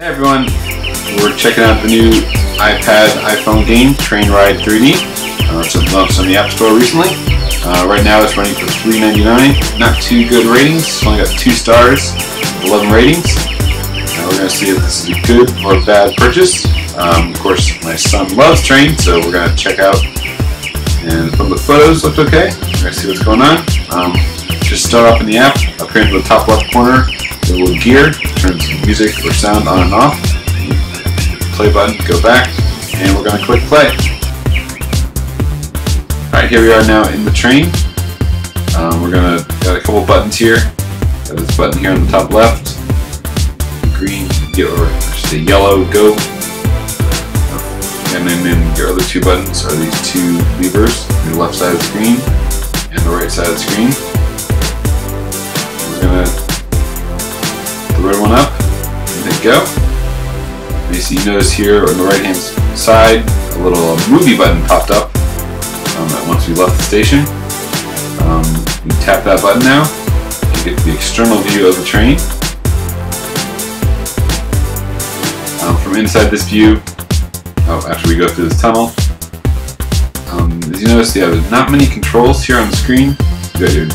Hey everyone, we're checking out the new iPad iPhone game, Train Ride 3D. Uh, it's launched on the App Store recently. Uh, right now it's running for $3.99. Not too good ratings, it's only got 2 stars, 11 ratings. Uh, we're going to see if this is a good or bad purchase. Um, of course, my son loves train, so we're going to check out. And from the photos, looked okay. We're going to see what's going on. Um, just start off in the app, up here in the top left corner, the little gear turns music or sound on and off. Play button, go back, and we're going to click play. Alright, here we are now in the train. Um, we're going to got a couple buttons here. Got this button here on the top left. Green, or should yellow, go. And then, your other two buttons are these two levers the left side of the screen and the right side of the screen. We're going to go. And you notice here on the right hand side, a little movie button popped up um, once we left the station. Um, you tap that button now, you get the external view of the train. Um, from inside this view, oh, after we go through this tunnel, um, as you notice, you have not many controls here on the screen. You got your,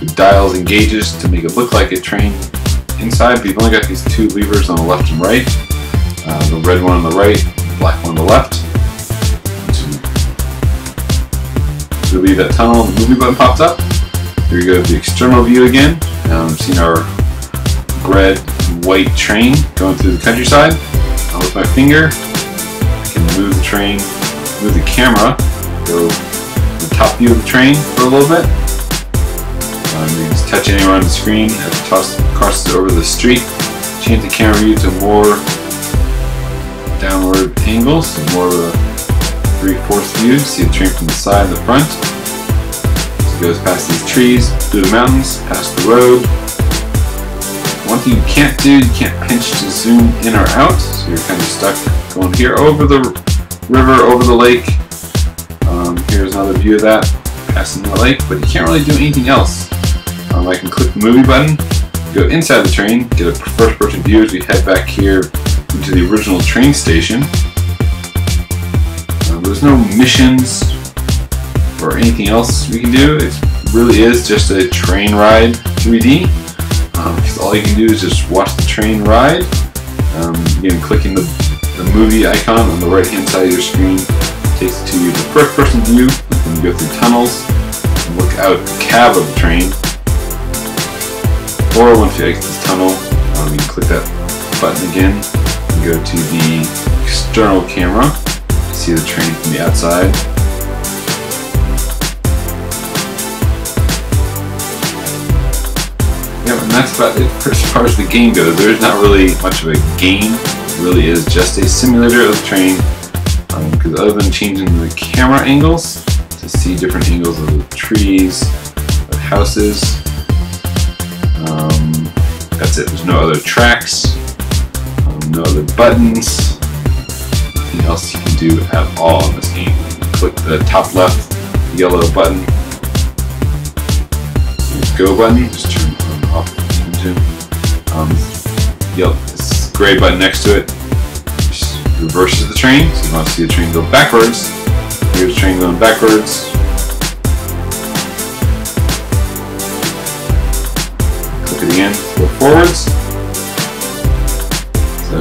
your dials and gauges to make it look like a train inside, but you've only got these two levers on the left and right. Uh, the red one on the right, the black one on the left. To leave that tunnel, the movie button pops up. Here we go to the external view again. Um, seeing our red white train going through the countryside. Uh, with my finger, I can move the train, move the camera, go to the top view of the train for a little bit. Um, you just touch anywhere on the screen as it toss, crosses over the street. Change the camera view to more downward angles, so more of a three-fourths view. See the train from the side and the front. So it goes past these trees, through the mountains, past the road. One thing you can't do, you can't pinch to zoom in or out, so you're kind of stuck going here over the river, over the lake. Um, here's another view of that, passing the lake, but you can't really do anything else. Um, I can click the movie button, go inside the train, get a first person view as we head back here into the original train station. Um, there's no missions or anything else we can do. It really is just a train ride 3D. Um, all you can do is just watch the train ride. Um, again, clicking the, the movie icon on the right hand side of your screen takes to the first person view. You can go through tunnels, and look out the cab of the train, or once you exit this tunnel, um, you click that button again and go to the external camera to see the train from the outside. Yeah, and that's about it as far as the game goes. There's not really much of a game. It really is just a simulator of the train. Because um, other than changing the camera angles to see different angles of the trees, of houses, um, that's it. There's no other tracks, um, no other buttons, nothing else you can do at all in this game. Click the top left yellow button, go button, just turn off engine. Um, yep, this gray button next to it just reverses the train, so you to see the train go backwards. Here's the train going backwards. Again, go forwards. So,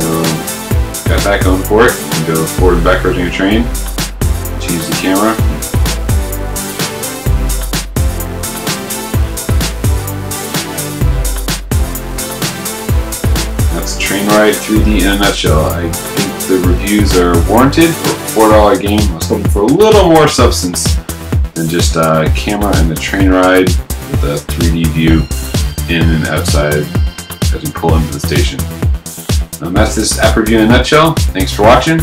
got that on for it. Can go forward and backwards on your train. Change the camera. That's Train Ride 3D in a nutshell. I think the reviews are warranted for a $4 game. I was hoping for a little more substance than just a camera and the train ride with a 3D view in and outside as we pull into the station. And that's this app review in a nutshell. Thanks for watching.